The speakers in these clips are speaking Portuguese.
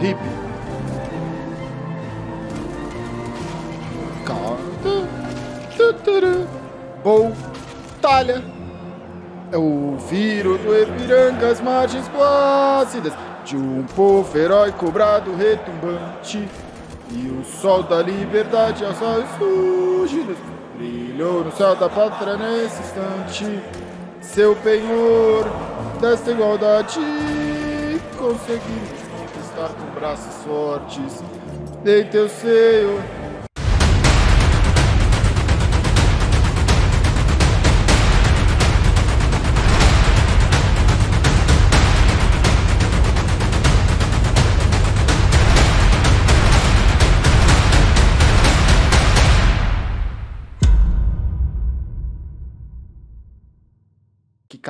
Hip. Bom, talha. É o do Epiranga, as margens plácidas de um povo heróico brado retumbante. E o sol da liberdade aos olhos fugidos brilhou no céu da pátria nesse instante. Seu penhor desta igualdade conseguimos conquistar com braços fortes. Em teu seio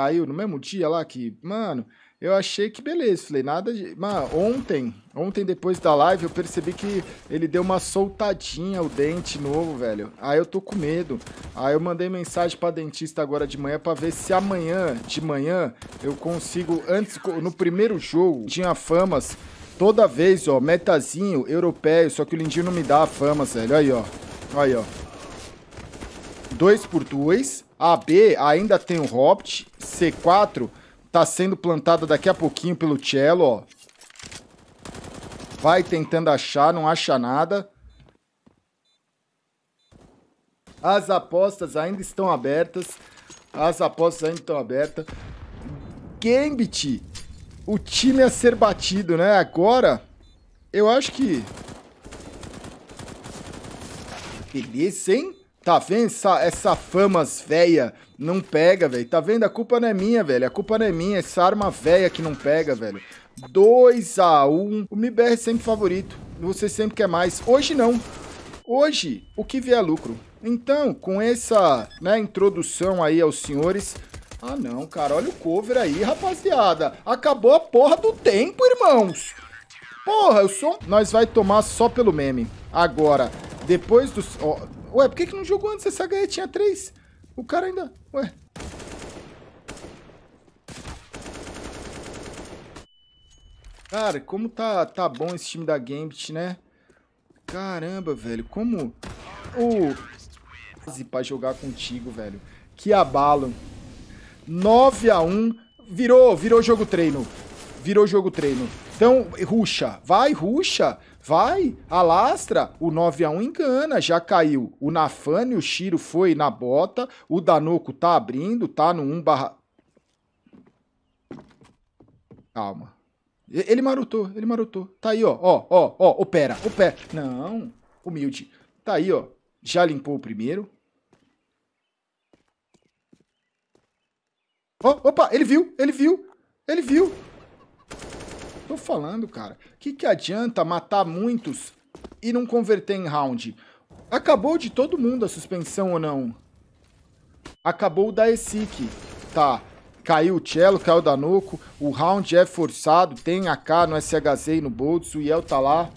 caiu no mesmo dia lá que, mano, eu achei que beleza, falei, nada de, mano, ontem, ontem depois da live eu percebi que ele deu uma soltadinha o dente novo, velho. Aí eu tô com medo. Aí eu mandei mensagem pra dentista agora de manhã pra ver se amanhã de manhã eu consigo antes no primeiro jogo tinha famas toda vez, ó, metazinho europeu, só que o lindinho não me dá famas, velho. Aí, ó. Aí, ó. 2 por 2 a B ainda tem o Hobbit. C4 tá sendo plantada daqui a pouquinho pelo Cello, ó. Vai tentando achar, não acha nada. As apostas ainda estão abertas. As apostas ainda estão abertas. Gambit, o time a ser batido, né? Agora, eu acho que... Beleza, hein? Tá vendo essa, essa famas véia não pega, velho? Tá vendo? A culpa não é minha, velho. A culpa não é minha. Essa arma véia que não pega, velho. 2 a 1 O MIBR é sempre favorito. Você sempre quer mais. Hoje não. Hoje, o que vier é lucro. Então, com essa né, introdução aí aos senhores... Ah, não, cara. Olha o cover aí, rapaziada. Acabou a porra do tempo, irmãos. Porra, eu sou... Nós vai tomar só pelo meme. Agora, depois dos... Ó, Ué, por que, que não jogou antes? Essa HE tinha três. O cara ainda... Ué. Cara, como tá, tá bom esse time da Gambit, né? Caramba, velho. Como... O... Uh, pra jogar contigo, velho. Que abalo. 9 a 1 Virou, virou jogo treino. Virou jogo treino. Então, ruxa. Vai, ruxa. Vai, alastra. O 9x1 engana, já caiu. O Nafane, o Shiro foi na bota. O Danoco tá abrindo, tá no 1 barra... Calma. Ele marotou, ele marotou. Tá aí, ó, ó, ó, ó, opera, opera. Não, humilde. Tá aí, ó. Já limpou o primeiro. Oh, opa, ele viu, ele viu, ele viu. Tô falando, cara. O que, que adianta matar muitos e não converter em round? Acabou de todo mundo a suspensão ou não? Acabou da ESIC. Tá. Caiu o Cello, caiu o Danuco. O round é forçado. Tem AK no SHZ e no Boltz. O Yel tá lá.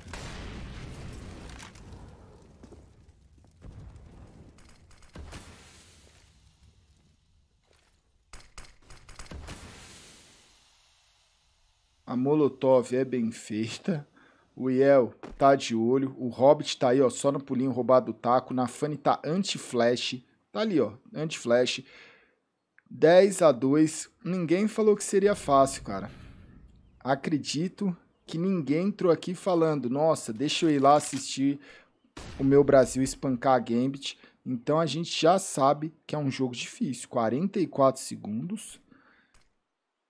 A Molotov é bem feita. O Yel tá de olho. O Hobbit tá aí, ó, só no pulinho roubado do taco. Na Fanny tá anti-flash. Tá ali, ó, anti-flash. 10 a 2. Ninguém falou que seria fácil, cara. Acredito que ninguém entrou aqui falando, nossa, deixa eu ir lá assistir o meu Brasil espancar a Gambit. Então a gente já sabe que é um jogo difícil. 44 segundos.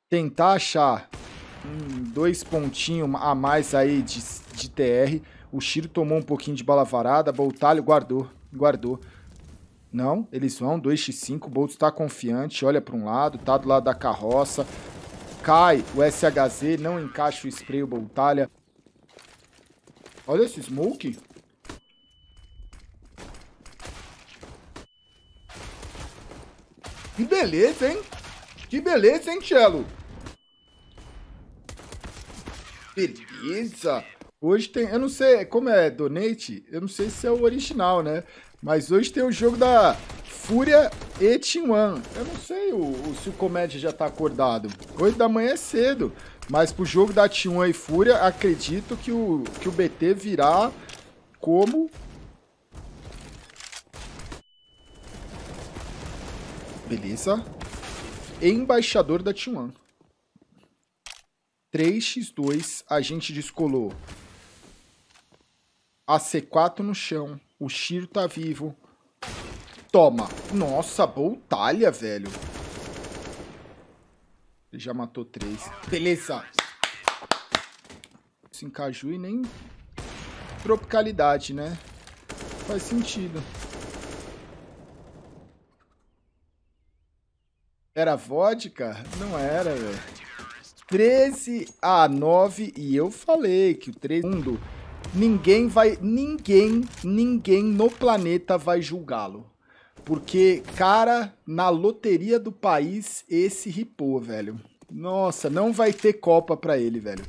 Tentar achar Dois pontinhos a mais aí de, de TR. O Shiro tomou um pouquinho de bala varada. Boltalho guardou. Guardou. Não, eles vão. 2x5. O Bolt está confiante. Olha para um lado. Tá do lado da carroça. Cai o SHZ. Não encaixa o spray. O Boltalha. Olha esse smoke. Que beleza, hein? Que beleza, hein, Cello? Beleza. Hoje tem, eu não sei, como é donate, eu não sei se é o original, né? Mas hoje tem o jogo da Fúria e T1. Eu não sei o, o, se o Comédia já tá acordado. 8 da manhã é cedo. Mas pro jogo da T1 e Fúria, acredito que o, que o BT virá como... Beleza. Embaixador da T1. 3x2, a gente descolou a C4 no chão. O Shiro tá vivo. Toma. Nossa, boltalha, velho. Ele já matou três. Beleza. Sem caju e nem tropicalidade, né? Faz sentido. Era vodka? Não era, velho. 13 a 9 e eu falei que o 3 mundo ninguém vai ninguém ninguém no planeta vai julgá-lo. Porque cara, na loteria do país esse ripou, velho. Nossa, não vai ter copa para ele, velho.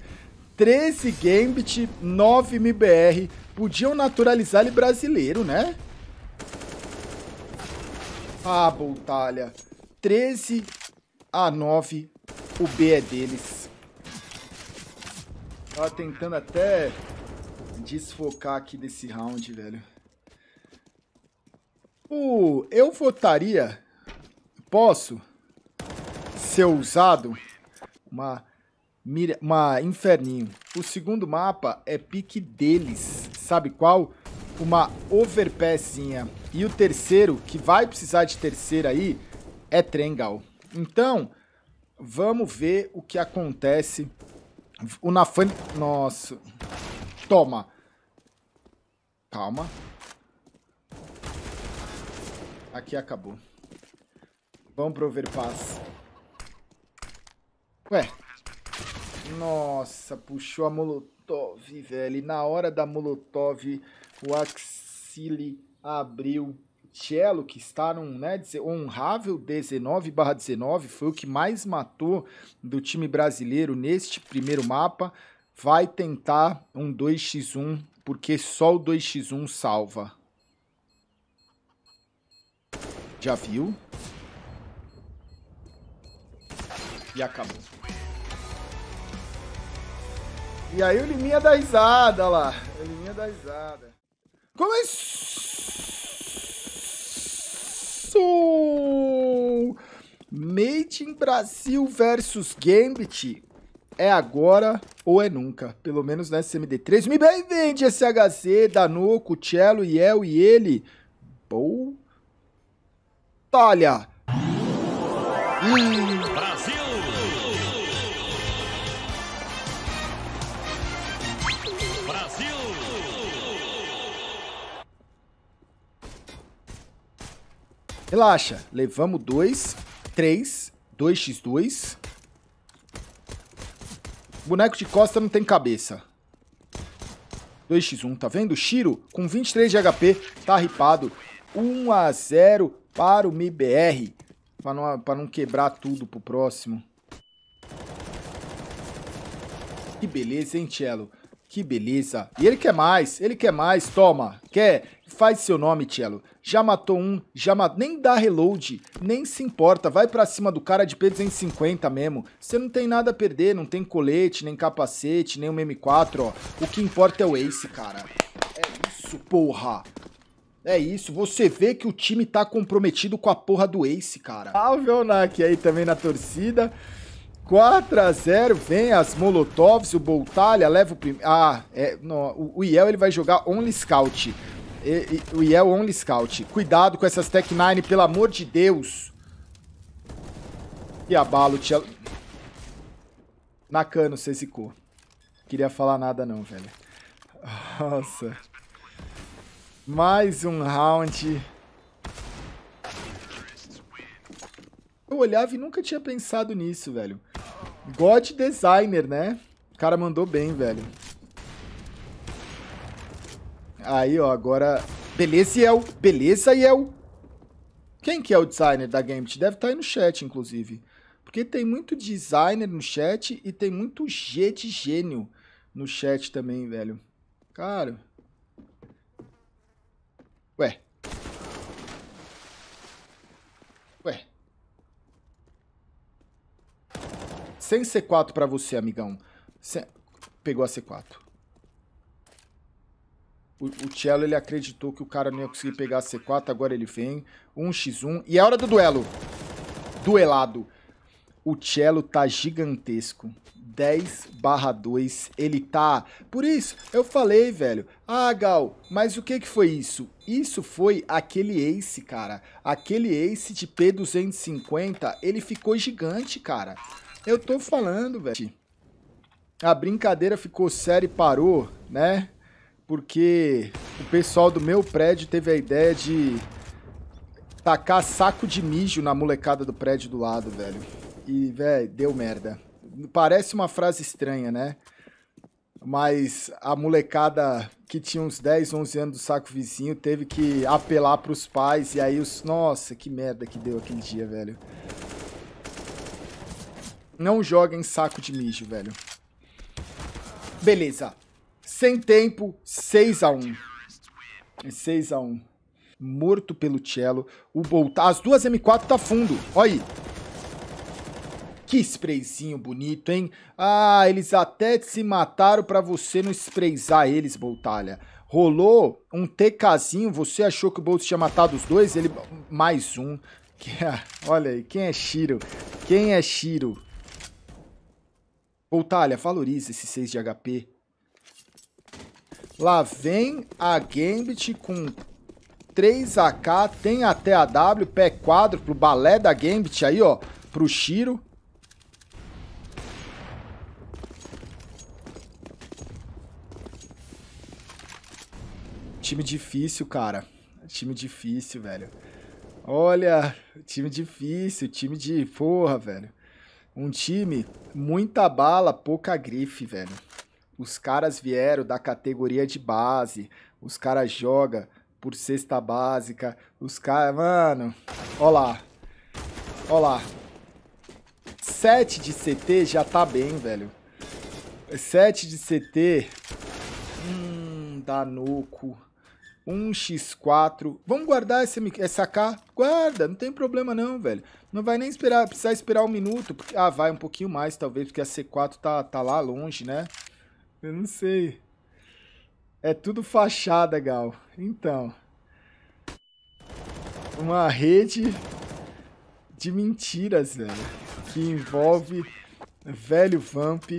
13 Gambit, 9 MBR. Podiam naturalizar ele brasileiro, né? Ah, Boltalha. 13 a 9 o B é deles. Tava tentando até desfocar aqui desse round, velho. O, eu votaria, posso ser usado uma, uma inferninho. O segundo mapa é pique deles, sabe qual? Uma overpassinha. E o terceiro, que vai precisar de terceira aí, é Trengal. Então, Vamos ver o que acontece. O Nafani... Nossa. Toma. Calma. Aqui acabou. Vamos pro overpass. Ué. Nossa, puxou a Molotov, velho. E na hora da Molotov, o Axile abriu Cello, que está num né, honrável 19/19, foi o que mais matou do time brasileiro neste primeiro mapa, vai tentar um 2x1, porque só o 2x1 salva. Já viu? E acabou. E aí o Liminha dá risada, lá. O Liminha dá risada. Começou! Isso! Made in Brasil versus Gambit é agora ou é nunca. Pelo menos nessa MD3. Me bem vende SHZ, Danoco, Cello, Yel e ele. Boa. Olha. Hum. Relaxa. Levamos 2, 3, 2x2. Boneco de costa não tem cabeça. 2x1, tá vendo? Shiro, com 23 de HP, tá ripado. 1 a 0 para o MIBR. Pra não, pra não quebrar tudo pro próximo. Que beleza, hein, Cello? Que beleza. E ele quer mais, ele quer mais. Toma, quer? Faz seu nome, Cello. Já matou um, já. Nem dá reload, nem se importa. Vai pra cima do cara de P250 mesmo. Você não tem nada a perder, não tem colete, nem capacete, nem um M4, ó. O que importa é o Ace, cara. É isso, porra. É isso, você vê que o time tá comprometido com a porra do Ace, cara. Ah, o aí também na torcida. 4 a 0 vem as Molotovs, o Boltalha leva o primeiro. Ah, é, não, o Iel ele vai jogar Only Scout. E, e, o Iel Only Scout. Cuidado com essas Tech 9, pelo amor de Deus. E abalo, tia. Nakano, você zicou. Queria falar nada não, velho. Nossa. Mais um round Eu olhava e nunca tinha pensado nisso, velho. God Designer, né? O cara mandou bem, velho. Aí, ó, agora... Beleza, Yel. Beleza, Yel. Quem que é o designer da Gambit? Deve estar tá aí no chat, inclusive. Porque tem muito designer no chat e tem muito G de gênio no chat também, velho. Cara... Ué. Ué. Sem C4 pra você, amigão. Pegou a C4. O, Cello, ele acreditou que o cara não ia conseguir pegar a C4, agora ele vem. 1x1. E é hora do duelo. Duelado. O Cello tá gigantesco. 10 barra 2, ele tá... Por isso, eu falei, velho. Ah, Gal, mas o que que foi isso? Isso foi aquele Ace, cara. Aquele Ace de P250, ele ficou gigante, cara. Eu tô falando, velho. A brincadeira ficou séria e parou, né? Porque o pessoal do meu prédio teve a ideia de tacar saco de mijo na molecada do prédio do lado, velho. E, velho, deu merda. Parece uma frase estranha, né? Mas a molecada que tinha uns 10, 11 anos do saco vizinho teve que apelar pros pais. E aí os... Nossa, que merda que deu aquele dia, velho. Não joga em saco de mijo, velho. Beleza. Sem tempo, 6 a 1 6 a 1 Morto pelo cello. O Bolt... As duas M4 tá fundo. Olha aí. Que sprayzinho bonito, hein? Ah, eles até se mataram pra você não sprayzar eles, Boltalha. Rolou um TKzinho, você achou que o Bolt tinha matado os dois? Ele... Mais um. Olha aí, quem é Shiro? Quem é Shiro? Boltalha, valoriza esse 6 de HP. Lá vem a Gambit com 3 AK, tem até a W, pé quádruplo, balé da Gambit aí, ó, pro Shiro. Time difícil, cara. Time difícil, velho. Olha, time difícil, time de porra, velho. Um time, muita bala, pouca grife, velho. Os caras vieram da categoria de base. Os caras jogam por cesta básica. Os caras, mano, ó lá. Ó lá. 7 de CT já tá bem, velho. 7 de CT. Hum, danuco. 1x4. Vamos guardar esse, essa AK? Guarda, não tem problema não, velho. Não vai nem esperar, precisar esperar um minuto. Porque, ah, vai um pouquinho mais, talvez, porque a C4 tá, tá lá longe, né? Eu não sei. É tudo fachada, Gal. Então. Uma rede de mentiras, velho. Que envolve velho Vamp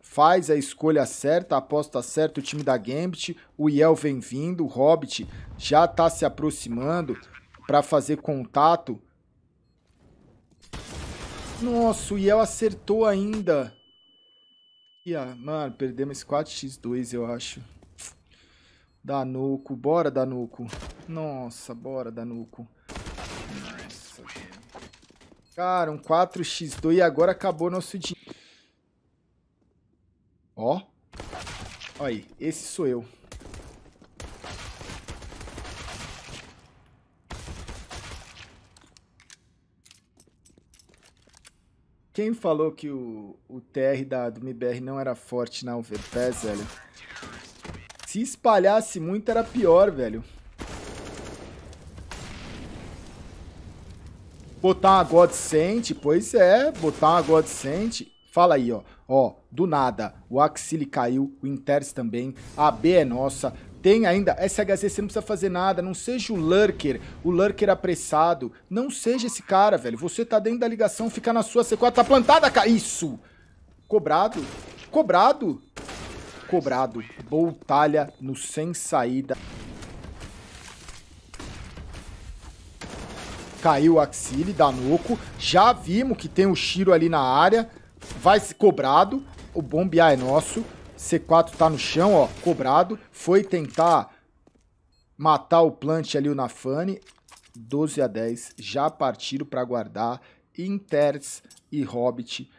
faz a escolha certa, aposta certa, o time da Gambit, o Yel vem vindo, o Hobbit já tá se aproximando para fazer contato. Nossa, o Yel acertou ainda. Ah, mano, perdemos esse 4x2, eu acho. Danuco, bora Danuco. Nossa, bora Danuco. Nossa, Cara, um 4x2 e agora acabou nosso dia. Ó. Ó aí, esse sou eu. Quem falou que o, o TR da, do MBR não era forte na Overpass, velho? Se espalhasse muito era pior, velho. Botar uma Godsend, pois é, botar uma Godsend. Fala aí, ó. Ó, do nada, o Axile caiu, o Inters também, a B é nossa. Tem ainda SHZ, você não precisa fazer nada, não seja o lurker, o lurker apressado. Não seja esse cara, velho. Você tá dentro da ligação, fica na sua C4, tá plantada, cara. Isso! Cobrado, cobrado, cobrado. Boltalha no sem saída. Caiu o Axile, Danuco. Já vimos que tem o Shiro ali na área. Vai ser cobrado. O bombear é nosso. C4 tá no chão, ó, cobrado. Foi tentar matar o plant ali, o Nafane. 12 a 10. Já partiram para guardar. Inters e Hobbit.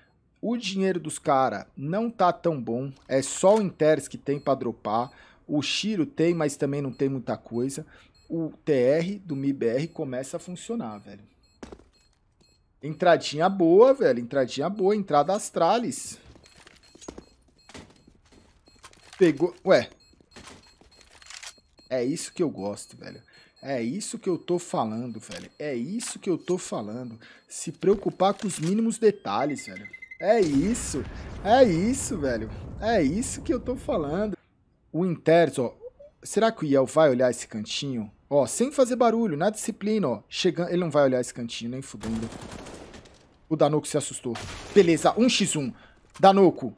O dinheiro dos caras não tá tão bom. É só o Inters que tem para dropar. O Shiro tem, mas também não tem muita coisa. O TR do MIBR começa a funcionar, velho. Entradinha boa, velho. Entradinha boa. Entrada Astralis. Pegou... Ué. É isso que eu gosto, velho. É isso que eu tô falando, velho. É isso que eu tô falando. Se preocupar com os mínimos detalhes, velho. É isso. É isso, velho. É isso que eu tô falando. O Inters, ó. Será que o Iel vai olhar esse cantinho? Ó, sem fazer barulho, na disciplina, ó. Chegando, ele não vai olhar esse cantinho, nem fudendo. O Danoco se assustou. Beleza, 1x1. Danoco.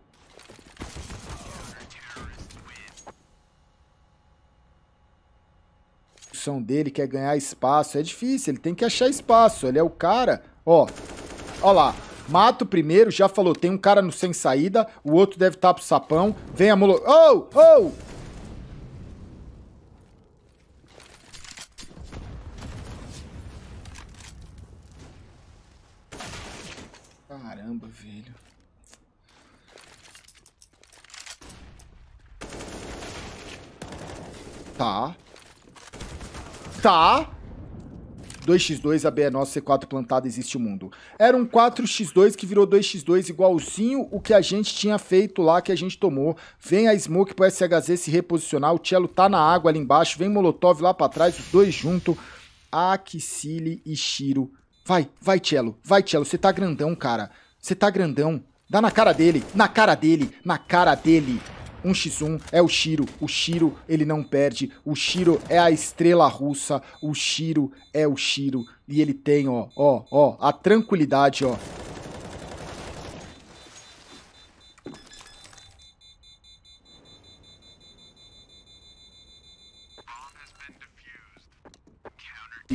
Dele quer ganhar espaço. É difícil, ele tem que achar espaço. Ele é o cara. Ó, ó lá. Mata o primeiro, já falou, tem um cara no sem saída, o outro deve estar tá pro sapão. Vem a molo... Oh! Oh! Caramba, velho. Tá. Tá. 2x2, a B é nossa, C4 plantada, existe o mundo. Era um 4x2 que virou 2x2 igualzinho o que a gente tinha feito lá, que a gente tomou. Vem a Smoke pro SHZ se reposicionar, o Cello tá na água ali embaixo, vem Molotov lá pra trás, os dois juntos. Akisili e Shiro. Vai, vai, Cello, vai, Cello, você tá grandão, cara. Você tá grandão. Dá na cara dele, na cara dele, na cara dele. 1x1 é o Shiro. O Shiro, ele não perde. O Shiro é a estrela russa. O Shiro é o Shiro. E ele tem, ó, ó, ó, a tranquilidade, ó.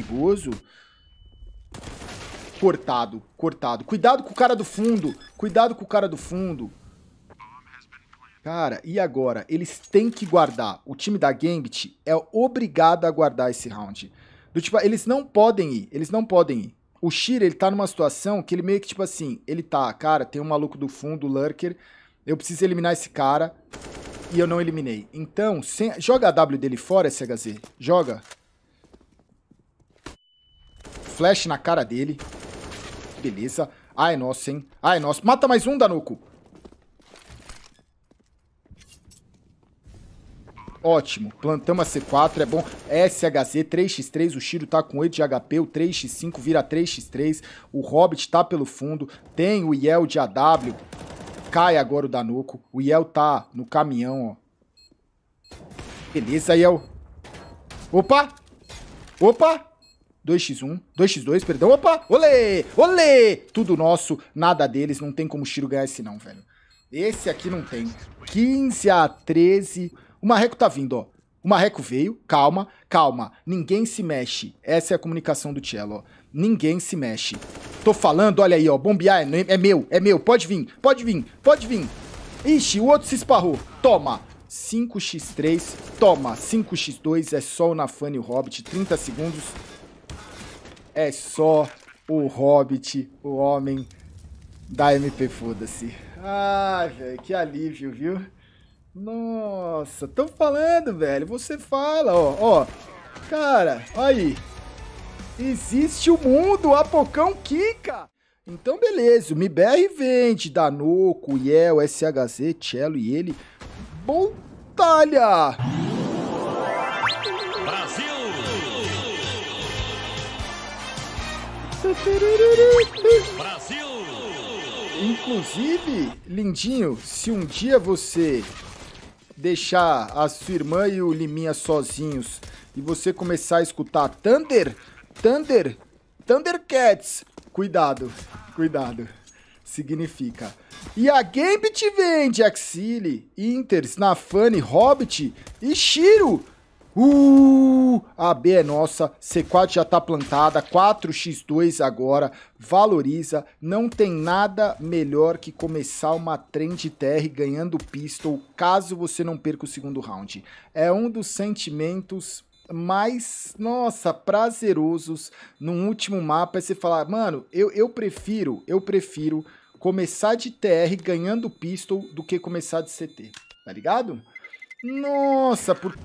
Perigoso. Cortado, cortado. Cuidado com o cara do fundo. Cuidado com o cara do fundo. Cara, e agora? Eles têm que guardar. O time da Gambit é obrigado a guardar esse round. Do tipo, eles não podem ir. Eles não podem ir. O Shira, ele tá numa situação que ele meio que, tipo assim, ele tá, cara, tem um maluco do fundo, o Lurker, eu preciso eliminar esse cara e eu não eliminei. Então, sem... joga a W dele fora, SHZ. Joga. Flash na cara dele. Beleza. Ai, nossa, hein? Ai, nossa. Mata mais um, Danuco. Ótimo. Plantamos a C4, é bom. SHZ 3x3, o Shiro tá com 8 de HP, o 3x5 vira 3x3, o Hobbit tá pelo fundo, tem o Yel de AW, cai agora o Danuco, o Yel tá no caminhão, ó. Beleza, Yel. Opa! Opa! 2x1, 2x2, perdão. Opa! Olê! Olê! Tudo nosso, nada deles, não tem como o Shiro ganhar esse não, velho. Esse aqui não tem. 15 a 13... O Marreco tá vindo, ó. O Marreco veio, calma, calma. Ninguém se mexe. Essa é a comunicação do Cello, ó. Ninguém se mexe. Tô falando, olha aí, ó. Bombear é, é meu, é meu. Pode vir, pode vir, pode vir. Ixi, o outro se esparrou. Toma. 5x3, toma. 5x2, é só o Nafane e o Hobbit. 30 segundos. É só o Hobbit, o homem da MP Foda-se. Ai, velho, que alívio, viu? Nossa, tô falando, velho. Você fala, ó, ó. Cara, aí. Existe o mundo, Apocão Kika. Então, beleza. O MBR vende, Danoco, Yel, SHZ, Cello e ele. Boltalha! Brasil! Brasil! Inclusive, lindinho, se um dia você deixar a sua irmã e o Liminha sozinhos e você começar a escutar Thunder, Thunder, Thundercats, cuidado, cuidado. Significa. E a Gambit vende Axile, Inters, Nafane, Hobbit e Shiro. Uh, a B é nossa, C4 já tá plantada, 4x2 agora, valoriza, não tem nada melhor que começar uma trend TR ganhando pistol, caso você não perca o segundo round. É um dos sentimentos mais, nossa, prazerosos num último mapa, é você falar, mano, eu, eu prefiro, eu prefiro começar de TR ganhando pistol do que começar de CT, tá ligado? Nossa, por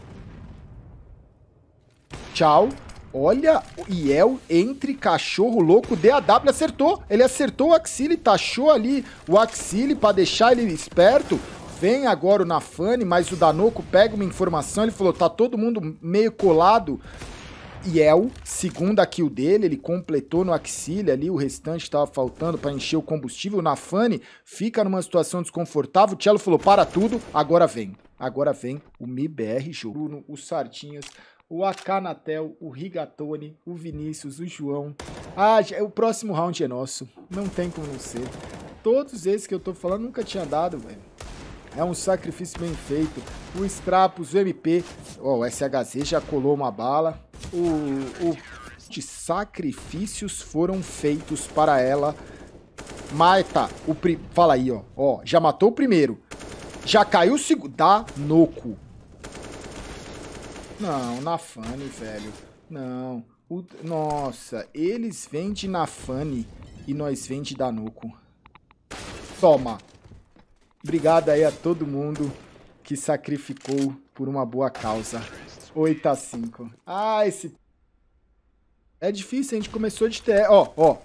Tchau. Olha Iel entre cachorro louco. DAW acertou. Ele acertou o Axile, taxou ali o Axile para deixar ele esperto. Vem agora o Nafane, mas o Danoco pega uma informação. Ele falou: tá todo mundo meio colado. Yel, segunda kill dele, ele completou no Axile ali, o restante estava faltando para encher o combustível. O Nafani fica numa situação desconfortável. O Cello falou: para tudo, agora vem. Agora vem o MIBR jogo. O Sardinhas, o Akanatel, o Rigatone, o Vinícius, o João. Ah, o próximo round é nosso. Não tem como não ser. Todos esses que eu tô falando nunca tinha dado, velho. É um sacrifício bem feito. O Strapos, o MP. Ó, oh, o SHZ já colou uma bala. O, o de sacrifícios foram feitos para ela. Maita, o pri... fala aí, ó. Ó, já matou o primeiro. Já caiu o segundo. Dá noco. Não, na Fanny, velho. Não. O... Nossa, eles vendem na Fanny e nós vende Danoco. Toma. Obrigado aí a todo mundo que sacrificou por uma boa causa. 8 a 5. Ah, esse... É difícil, a gente começou de ter... Ó, ó.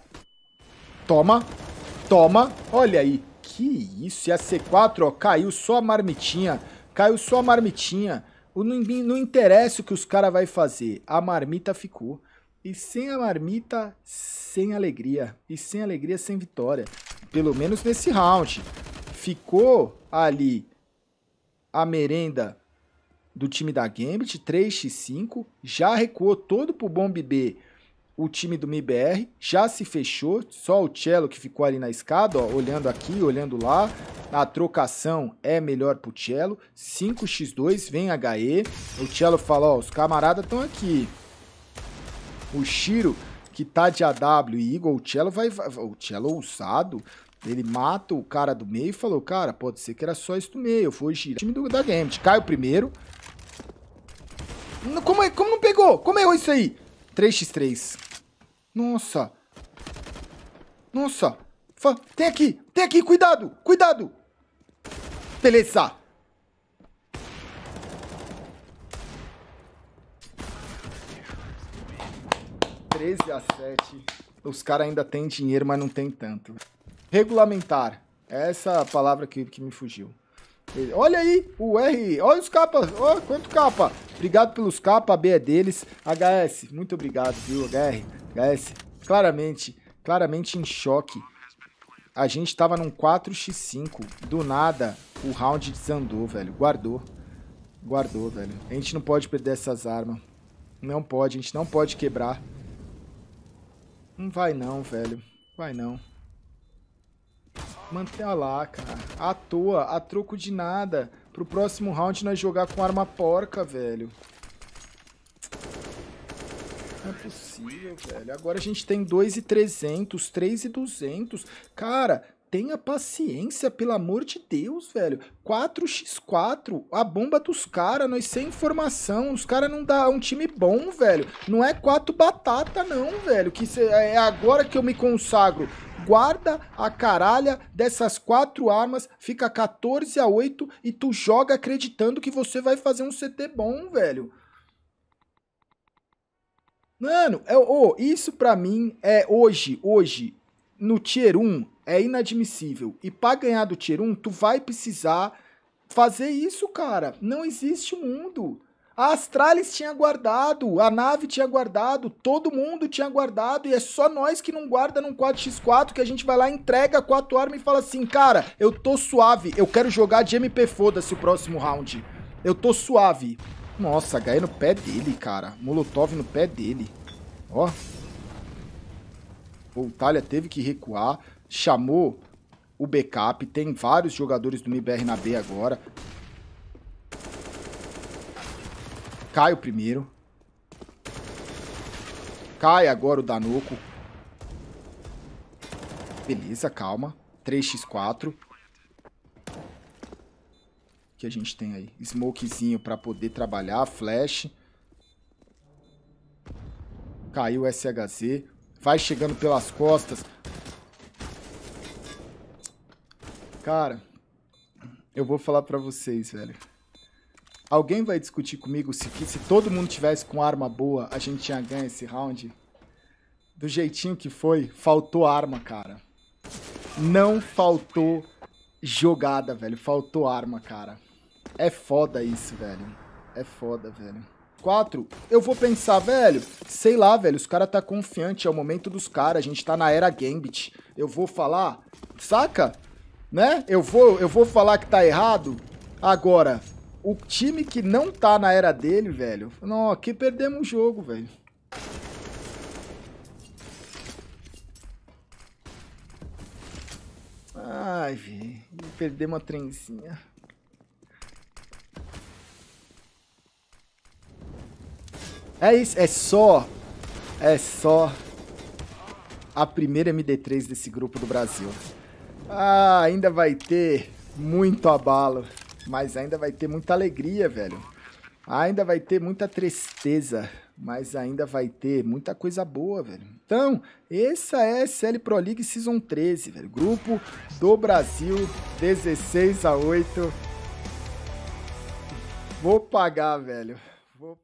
Toma. Toma. Olha aí. Que isso. E a C4, ó, caiu só a marmitinha. Caiu só a marmitinha. Não, não interessa o que os caras vai fazer. A marmita ficou. E sem a marmita, sem alegria. E sem alegria, sem vitória. Pelo menos nesse round. Ficou ali a merenda do time da Gambit, 3x5. Já recuou todo pro Bomb B o time do MIBR. Já se fechou. Só o Cello que ficou ali na escada, ó, olhando aqui, olhando lá. A trocação é melhor pro Cello. 5x2, vem HE. O Cello fala, ó, os camaradas estão aqui. O Shiro que tá de AW e Eagle, o Cello vai, o Cello ousado, ele mata o cara do meio e falou, cara, pode ser que era só isso do meio, eu vou girar. O time do, da Game, cai o primeiro. Como, é, como não pegou? Como é isso aí? 3x3. Nossa. Nossa. Tem aqui, tem aqui, cuidado, cuidado. Beleza. 13 a 7. Os caras ainda têm dinheiro, mas não tem tanto. Regulamentar. Essa é palavra que, que me fugiu. Olha aí, o R. Olha os capas. Olha quanto capa. Obrigado pelos capas. A B é deles. HS, muito obrigado, viu, HR? HS, claramente, claramente em choque. A gente tava num 4x5. Do nada, o round desandou, velho. Guardou. Guardou, velho. A gente não pode perder essas armas. Não pode, a gente não pode quebrar. Não vai não, velho. Vai não. Mantenha lá, cara. À toa, a troco de nada. Pro próximo round nós jogar com arma porca, velho. Não é possível, velho. Agora a gente tem 2,300, 3,200. Cara, Tenha paciência, pelo amor de Deus, velho. 4x4, a bomba dos caras, nós sem informação. Os caras não dá um time bom, velho. Não é 4 batata, não, velho. Que cê, é agora que eu me consagro. Guarda a caralha dessas quatro armas, fica 14 a 8 e tu joga acreditando que você vai fazer um CT bom, velho. Mano, é, oh, isso pra mim é hoje, hoje, no Tier 1, é inadmissível. E para ganhar do Tier 1, tu vai precisar fazer isso, cara. Não existe mundo. A Astralis tinha guardado, a nave tinha guardado, todo mundo tinha guardado e é só nós que não guarda num 4x4 que a gente vai lá, entrega 4 armas e fala assim, cara, eu tô suave, eu quero jogar de MP foda-se o próximo round. Eu tô suave. Nossa, HE no pé dele, cara. Molotov no pé dele. Ó. O Talia teve que recuar chamou o backup, tem vários jogadores do MIBR na B agora. Cai o primeiro. Cai agora o Danoco. Beleza, calma. 3x4. Que a gente tem aí? Smokezinho para poder trabalhar. Flash. Caiu o SHZ. Vai chegando pelas costas. Cara, eu vou falar pra vocês, velho. Alguém vai discutir comigo se, se todo mundo tivesse com arma boa, a gente tinha ganho esse round? Do jeitinho que foi, faltou arma, cara. Não faltou jogada, velho. Faltou arma, cara. É foda isso, velho. É foda, velho. 4, eu vou pensar, velho, sei lá, velho, os caras tá confiante, é o momento dos caras, a gente tá na era Gambit. Eu vou falar, saca? Né? Eu vou, eu vou falar que tá errado. Agora, o time que não tá na era dele, velho, não, aqui perdemos o jogo, velho. Ai, velho, perdemos uma trenzinha. É isso, é só, é só a primeira MD3 desse grupo do Brasil. Ah, ainda vai ter muito abalo, mas ainda vai ter muita alegria, velho. Ainda vai ter muita tristeza, mas ainda vai ter muita coisa boa, velho. Então, essa é a SL Pro League Season 13, velho. Grupo do Brasil, 16 a 8. Vou pagar, velho. Vou.